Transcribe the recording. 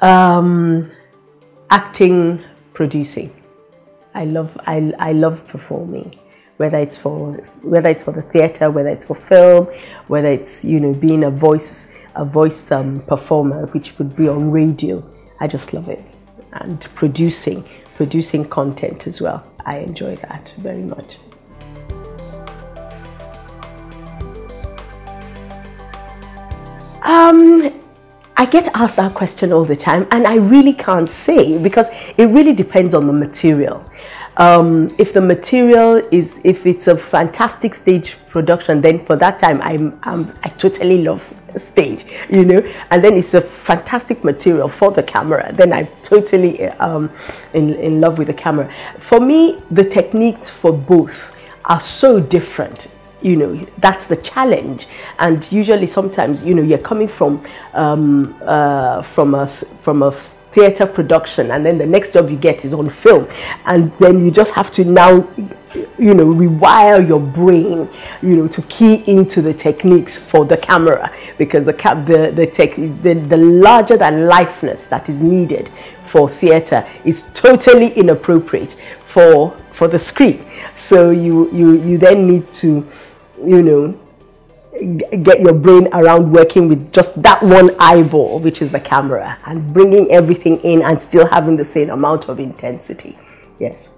Um, acting, producing. I love I, I love performing, whether it's for whether it's for the theater, whether it's for film, whether it's you know being a voice a voice um, performer, which would be on radio. I just love it, and producing producing content as well. I enjoy that very much. Um, I get asked that question all the time, and I really can't say because it really depends on the material. Um, if the material is, if it's a fantastic stage production, then for that time, I'm, I'm, I totally love stage, you know, and then it's a fantastic material for the camera. Then I'm totally um, in, in love with the camera. For me, the techniques for both are so different you know that's the challenge. And usually sometimes you know you're coming from um, uh, from a from a theater production and then the next job you get is on film. And then you just have to now you know rewire your brain you know to key into the techniques for the camera. Because the cap the the tech the, the larger than lifeness that is needed for theater is totally inappropriate for for the screen. So you you you then need to you know, get your brain around working with just that one eyeball, which is the camera, and bringing everything in and still having the same amount of intensity. Yes.